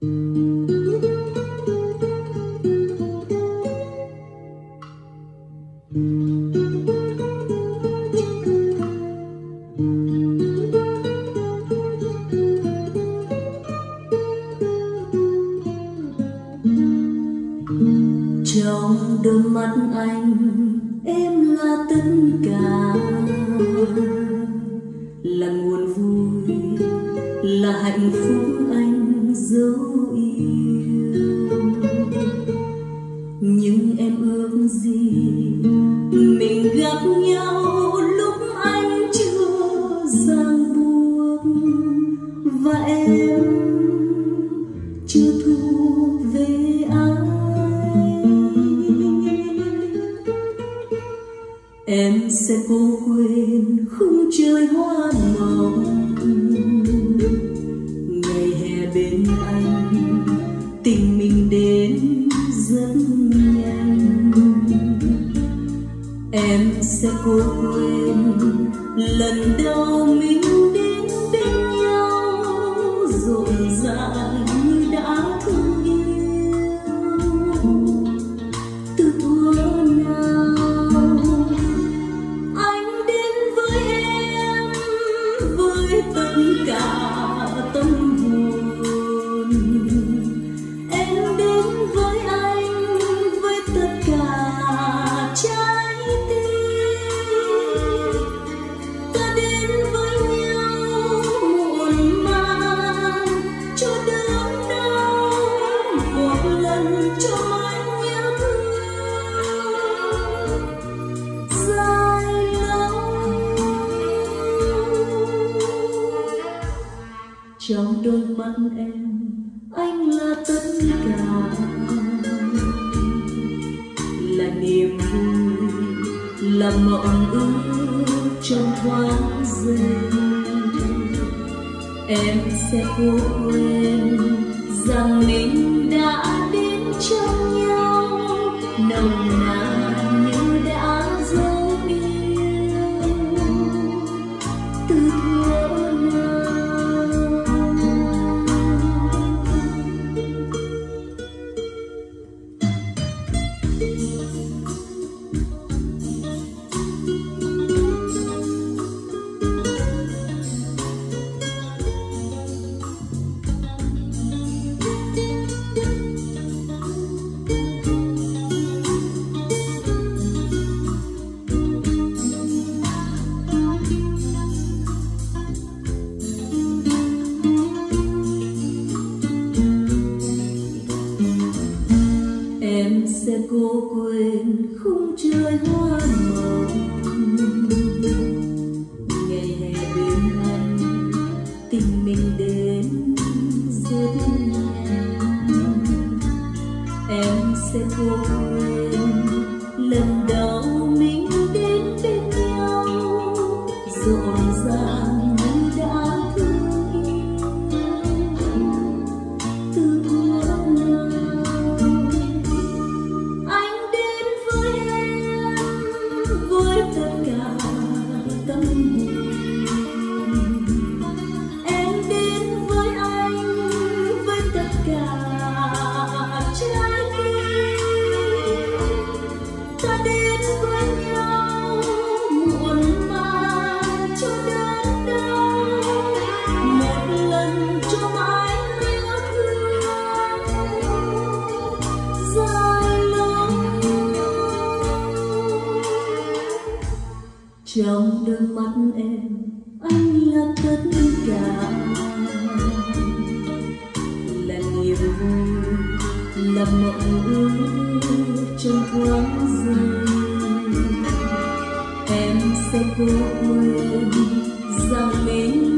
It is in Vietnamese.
trong đôi mắt anh, em là tất cả. Là nguồn vui, là hạnh phúc anh dấu yêu. Nhưng em ước gì mình gặp nhau lúc anh chưa ràng buộc. Và em chưa thu về ai. Em sẽ cố quên khung trời hoa mộng bên anh tình mình đến rất nhanh. Em sẽ cố quên lần đau mình. Trong đôi mắt em, anh là tất cả. Là niềm vui, là mộng ước trong thoáng giây. Em sẽ cố quên rằng mình cô quên khung trời hoa mộng ngày hè bên anh, tình mình đến rất nhanh em sẽ cô quên lần đầu mình đến bên nhau. Rộn ràng như đã trong đôi mắt em, anh là tất cả. Là niềm vui, là mộng ước trong thoáng giây em sẽ cố quên rằng mình